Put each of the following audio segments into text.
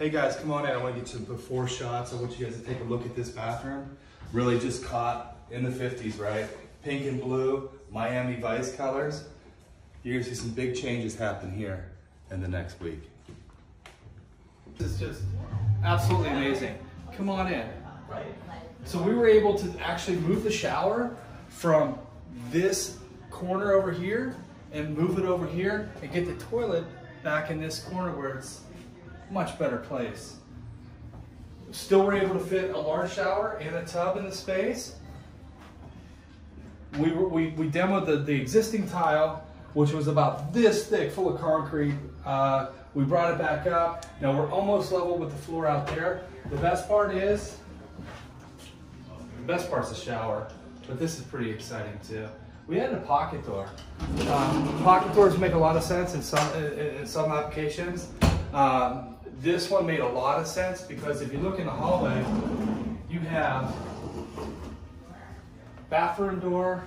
Hey guys, come on in. I want to get some before shots. I want you guys to take a look at this bathroom. Really just caught in the 50s, right? Pink and blue, Miami Vice colors. You're gonna see some big changes happen here in the next week. This is just absolutely amazing. Come on in. So we were able to actually move the shower from this corner over here and move it over here and get the toilet back in this corner where it's much better place. Still were able to fit a large shower and a tub in the space. We, were, we, we demoed the, the existing tile, which was about this thick, full of concrete. Uh, we brought it back up. Now we're almost level with the floor out there. The best part is, the best part's the shower, but this is pretty exciting too. We added a pocket door. Um, pocket doors make a lot of sense in some in, in some applications. Um, this one made a lot of sense because if you look in the hallway, you have bathroom door,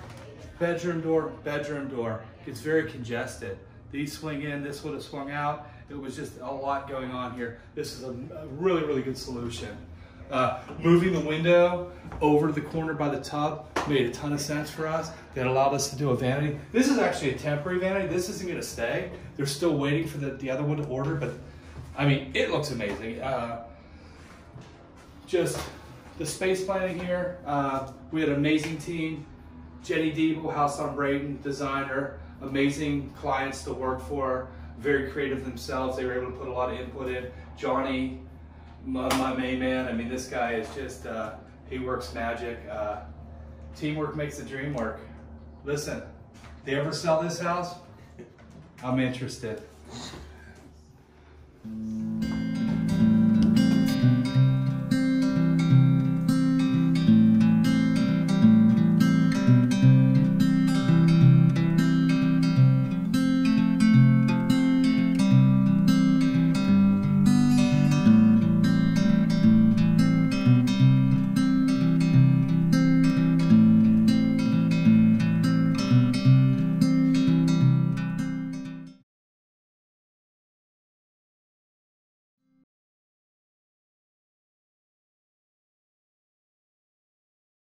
bedroom door, bedroom door. It's very congested. These swing in, this would have swung out. It was just a lot going on here. This is a, a really, really good solution. Uh, moving the window over to the corner by the tub made a ton of sense for us. That allowed us to do a vanity. This is actually a temporary vanity. This isn't gonna stay. They're still waiting for the, the other one to order, but I mean, it looks amazing. Uh, just the space planning here. Uh, we had an amazing team. Jenny Diebel, House on Brayton, designer, amazing clients to work for, very creative themselves. They were able to put a lot of input in. Johnny, my, my main man, I mean, this guy is just, uh, he works magic. Uh, teamwork makes the dream work. Listen, they ever sell this house? I'm interested. Thank you.